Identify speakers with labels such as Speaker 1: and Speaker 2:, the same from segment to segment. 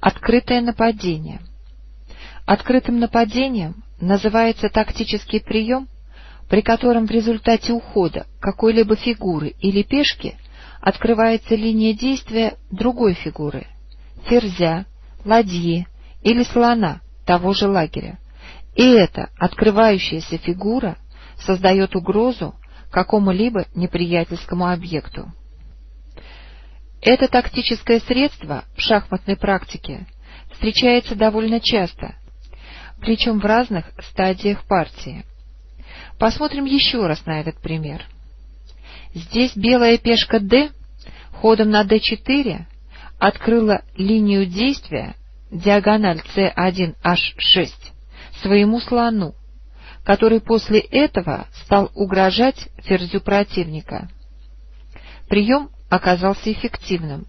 Speaker 1: Открытое нападение. Открытым нападением называется тактический прием, при котором в результате ухода какой-либо фигуры или пешки открывается линия действия другой фигуры — ферзя, ладьи или слона того же лагеря. И эта открывающаяся фигура создает угрозу какому-либо неприятельскому объекту. Это тактическое средство в шахматной практике встречается довольно часто, причем в разных стадиях партии. Посмотрим еще раз на этот пример. Здесь белая пешка d ходом на d4 открыла линию действия диагональ c1h6 своему слону, который после этого стал угрожать ферзю противника. Прием оказался эффективным,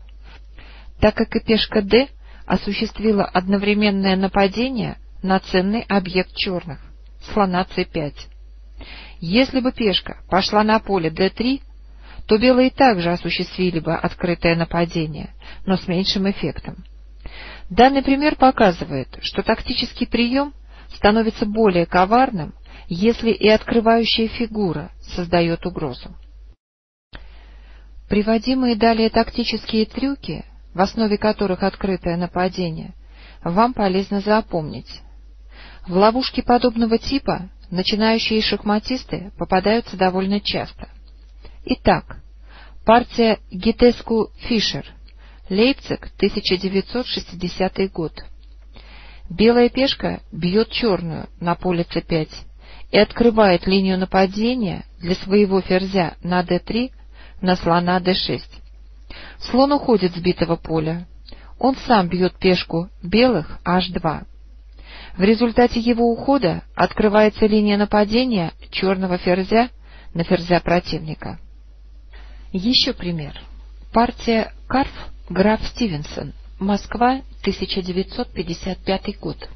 Speaker 1: так как и пешка d осуществила одновременное нападение на ценный объект черных — слона c5. Если бы пешка пошла на поле d3, то белые также осуществили бы открытое нападение, но с меньшим эффектом. Данный пример показывает, что тактический прием становится более коварным, если и открывающая фигура создает угрозу. Приводимые далее тактические трюки, в основе которых открытое нападение, вам полезно запомнить. В ловушки подобного типа начинающие шахматисты попадаются довольно часто. Итак, партия Гитеску-Фишер, Лейпциг, 1960 год. Белая пешка бьет черную на поле c5 и открывает линию нападения для своего ферзя на d3 на слона d6. Слон уходит с битого поля. Он сам бьет пешку белых h2. В результате его ухода открывается линия нападения черного ферзя на ферзя противника. Еще пример. Партия Карф граф Стивенсон. Москва, 1955 год.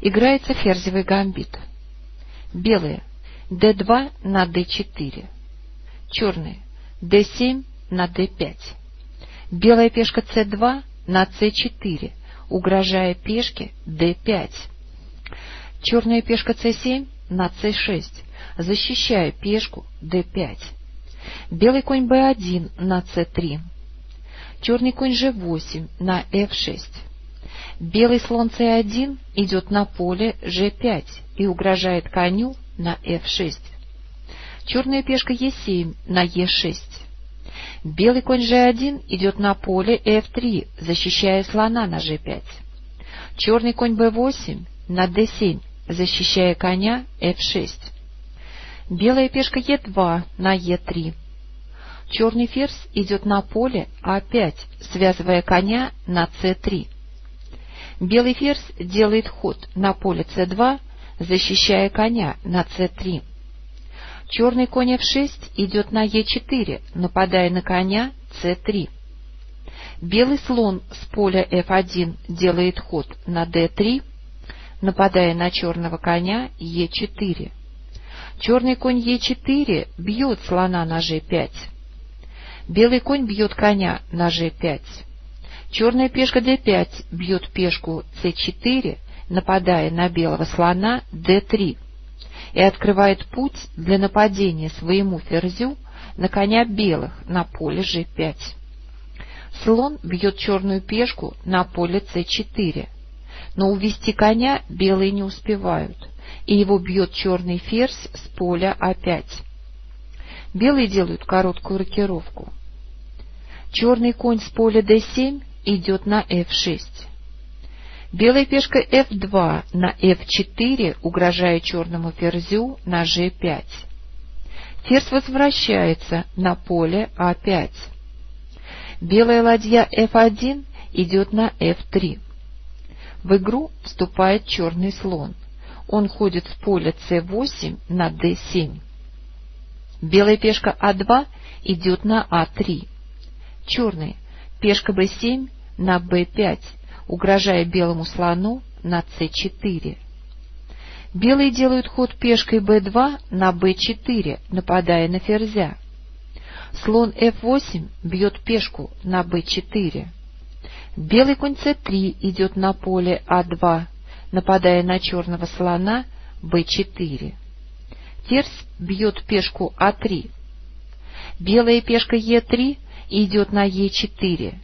Speaker 1: Играется ферзевый гамбит. Белые. d2 на d4. Черные d7 на d5. Белая пешка c2 на c4, угрожая пешке d5. Черная пешка c7 на c6, защищая пешку d5. Белый конь b1 на c3. Черный конь g8 на f6. Белый слон c1 идет на поле g5 и угрожает коню на f6. Черная пешка Е7 на Е6. Белый конь G1 идет на поле F3, защищая слона на G5. Черный конь B8 на D7, защищая коня F6. Белая пешка Е2 на Е3. Черный ферзь идет на поле А5, связывая коня на С3. Белый ферзь делает ход на поле С2, защищая коня на С3. Черный конь f6 идет на e4, нападая на коня c3. Белый слон с поля f1 делает ход на d3, нападая на черного коня e4. Черный конь e4 бьет слона на g5. Белый конь бьет коня на g5. Черная пешка d5 бьет пешку c4, нападая на белого слона d3 и открывает путь для нападения своему ферзю на коня белых на поле g5. Слон бьет черную пешку на поле c4, но увести коня белые не успевают, и его бьет черный ферзь с поля a5. Белые делают короткую рокировку. Черный конь с поля d7 идет на f6. Белая пешка f2 на f4, угрожая черному ферзю на g5. Ферзь возвращается на поле а5. Белая ладья f1 идет на f3. В игру вступает черный слон. Он ходит с поля c8 на d7. Белая пешка а2 идет на а3. Черный. Пешка b7 на b5 угрожая белому слону на c4. Белые делают ход пешкой b2 на b4, нападая на ферзя. Слон f8 бьет пешку на b4. Белый конь c3 идет на поле а2, нападая на черного слона b4. Ферзь бьет пешку а3. Белая пешка е3 идет на е4,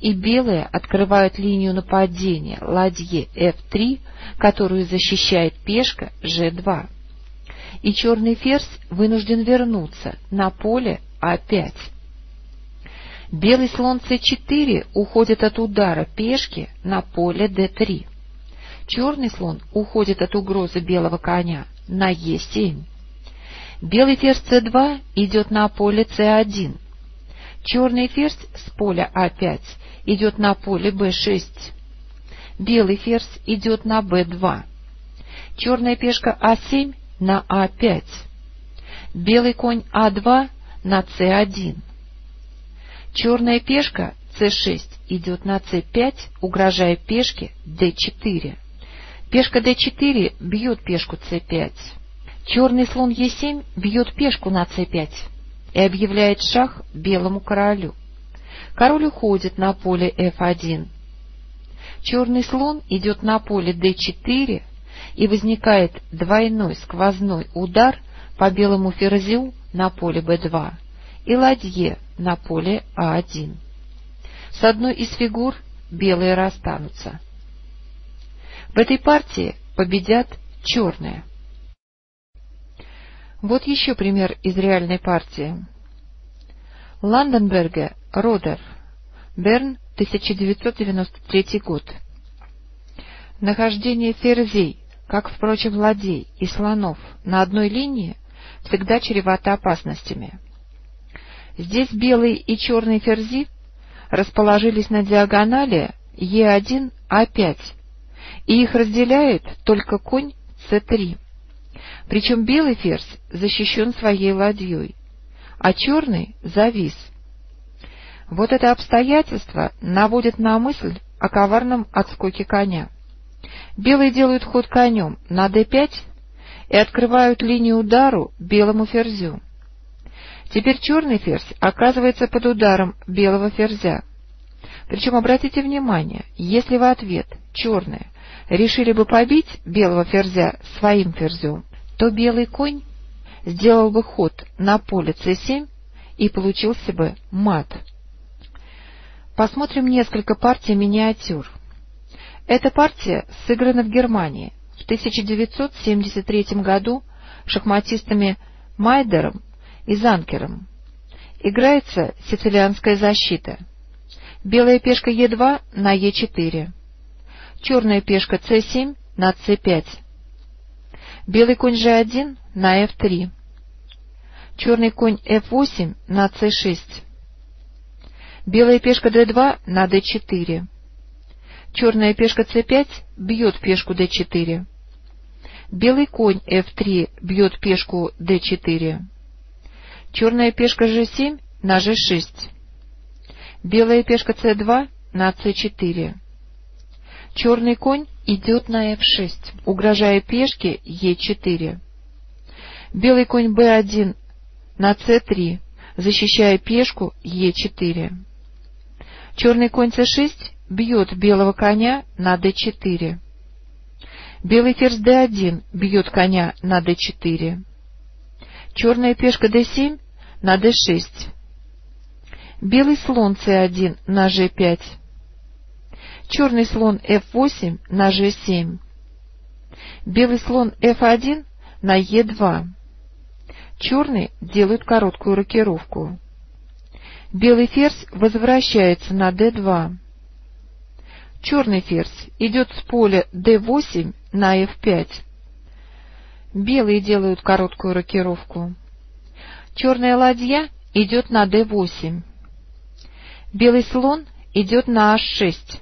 Speaker 1: и белые открывают линию нападения ладье f3, которую защищает пешка g2. И черный ферзь вынужден вернуться на поле а5. Белый слон c4 уходит от удара пешки на поле d3. Черный слон уходит от угрозы белого коня на e7. Белый ферзь c2 идет на поле c1. Черный ферзь с поля а5 идет на поле b6. Белый ферзь идет на b2. Черная пешка а7 на а5. Белый конь а2 на c1. Черная пешка c6 идет на c5, угрожая пешке d4. Пешка d4 бьет пешку c5. Черный слон e7 бьет пешку на c5 и объявляет шах белому королю. Король уходит на поле f1. Черный слон идет на поле d4, и возникает двойной сквозной удар по белому ферзю на поле b2 и ладье на поле а1. С одной из фигур белые расстанутся. В этой партии победят черные. Вот еще пример из реальной партии. Ланденберге, Родер, Берн, 1993 год. Нахождение ферзей, как, впрочем, ладей и слонов, на одной линии всегда чревато опасностями. Здесь белые и черные ферзи расположились на диагонали Е1-А5, и их разделяет только конь С3. Причем белый ферзь защищен своей ладьей, а черный завис. Вот это обстоятельство наводит на мысль о коварном отскоке коня. Белые делают ход конем на d5 и открывают линию удару белому ферзю. Теперь черный ферзь оказывается под ударом белого ферзя. Причем обратите внимание, если в ответ черные решили бы побить белого ферзя своим ферзем, то белый конь сделал бы ход на поле c7 и получился бы мат. Посмотрим несколько партий миниатюр. Эта партия сыграна в Германии в 1973 году шахматистами Майдером и Занкером. Играется сицилианская защита. Белая пешка Е2 на Е4. Черная пешка С7 на С5. Белый конь G1 на F3. Черный конь F8 на C6. Белая пешка D2 на D4. Черная пешка C5 бьет пешку D4. Белый конь F3 бьет пешку D4. Черная пешка G7 на G6. Белая пешка C2 на C4. Черный конь идет на f6, угрожая пешке e4. Белый конь b1 на c3, защищая пешку e4. Черный конь c6 бьет белого коня на d4. Белый ферзь d1 бьет коня на d4. Черная пешка d7 на d6. Белый слон c1 на g5 черный слон f8 на g7, белый слон f1 на e2. Черный делают короткую рокировку. Белый ферзь возвращается на d2. Черный ферзь идет с поля d8 на f5. Белые делают короткую рокировку. Черная ладья идет на d8. Белый слон идет на h6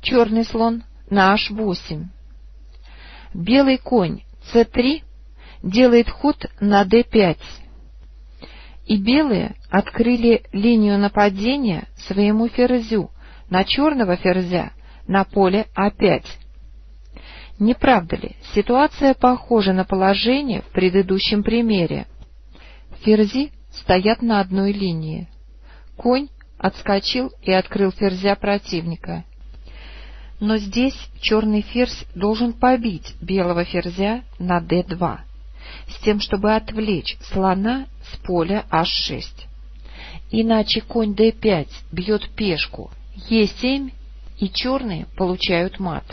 Speaker 1: черный слон на h8. Белый конь c3 делает ход на d5. И белые открыли линию нападения своему ферзю на черного ферзя на поле а5. Не правда ли, ситуация похожа на положение в предыдущем примере? Ферзи стоят на одной линии. Конь отскочил и открыл ферзя противника. Но здесь черный ферзь должен побить белого ферзя на d2, с тем, чтобы отвлечь слона с поля h6. Иначе конь d5 бьет пешку e7, и черные получают мат.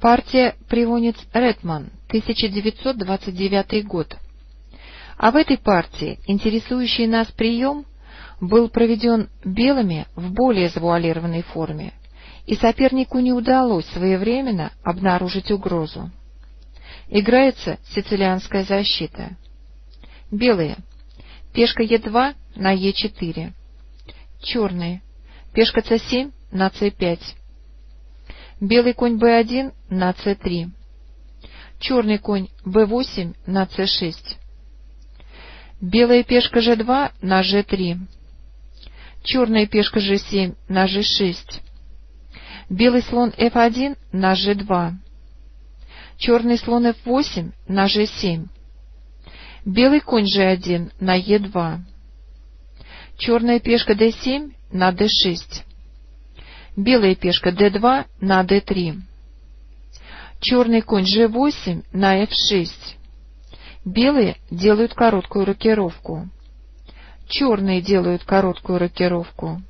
Speaker 1: Партия Привонец Редман, 1929 год. А в этой партии интересующий нас прием был проведен белыми в более завуалированной форме, и сопернику не удалось своевременно обнаружить угрозу. Играется сицилианская защита. Белые. Пешка Е2 на Е4. Черные. Пешка С7 на С5. Белый конь b1 на c3. Черный конь b8 на c6. Белая пешка g2 на g3. Черная пешка g7 на g6. Белый слон f1 на g2. Черный слон f8 на g7. Белый конь g1 на e2. Черная пешка d7 на d6. Белая пешка d2 на d3. Черный конь g8 на f6. Белые делают короткую рокировку. Черные делают короткую рокировку.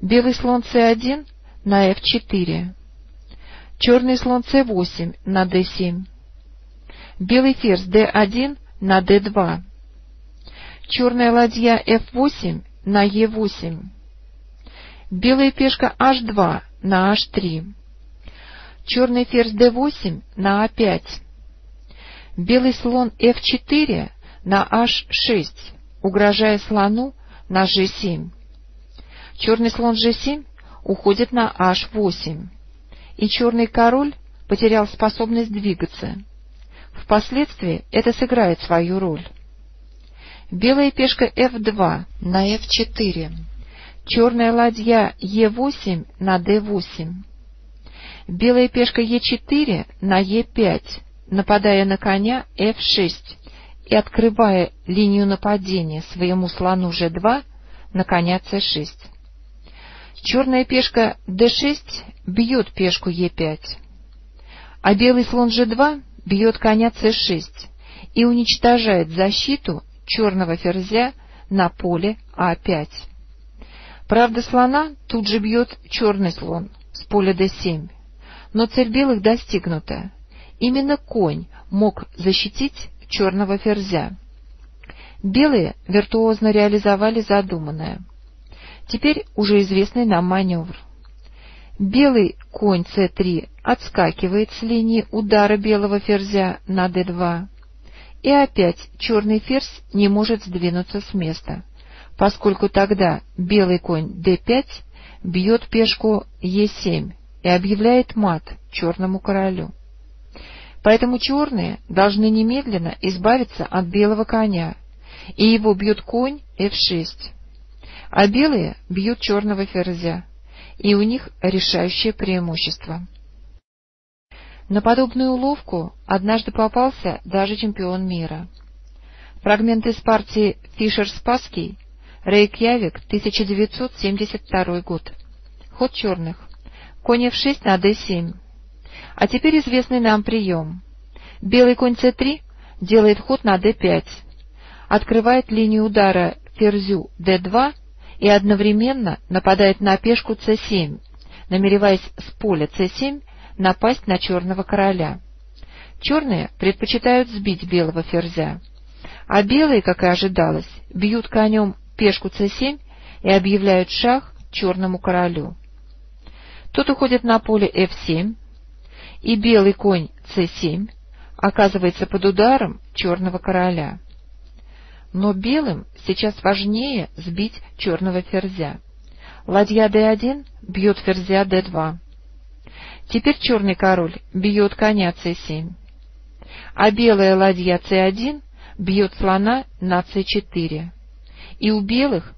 Speaker 1: Белый слон c1 на f4. Черный слон c8 на d7. Белый ферзь d1 на d2. Черная ладья f8 на e8. Белая пешка h2 на h3. Черный ферзь d8 на a5. Белый слон f4 на h6, угрожая слону на g7. Черный слон g7 уходит на h8. И черный король потерял способность двигаться. Впоследствии это сыграет свою роль. Белая пешка f2 на f4. Черная ладья Е8 на Д8. Белая пешка Е4 на Е5, нападая на коня F6 и открывая линию нападения своему слону G2 на коня C6. Черная пешка D6 бьет пешку Е5, а белый слон G2 бьет коня C6 и уничтожает защиту черного ферзя на поле А5. Правда, слона тут же бьет черный слон с поля d7, но цель белых достигнута. Именно конь мог защитить черного ферзя. Белые виртуозно реализовали задуманное. Теперь уже известный нам маневр. Белый конь c3 отскакивает с линии удара белого ферзя на d2, и опять черный ферзь не может сдвинуться с места. Поскольку тогда белый конь d5 бьет пешку e7 и объявляет мат черному королю. Поэтому черные должны немедленно избавиться от белого коня, и его бьет конь f6, а белые бьют черного ферзя, и у них решающее преимущество. На подобную уловку однажды попался даже чемпион мира. Фрагмент из партии Фишер-Спасский Рейкьявик, 1972 год. Ход черных. Конь f6 на d7. А теперь известный нам прием. Белый конь c3 делает ход на d5, открывает линию удара ферзю d2 и одновременно нападает на пешку c7, намереваясь с поля c7 напасть на черного короля. Черные предпочитают сбить белого ферзя, а белые, как и ожидалось, бьют конем пешку c7 и объявляют шах черному королю. Тот уходит на поле f7, и белый конь c7 оказывается под ударом черного короля. Но белым сейчас важнее сбить черного ферзя. Ладья d1 бьет ферзя d2. Теперь черный король бьет коня c7, а белая ладья c1 бьет слона на c4 и у белых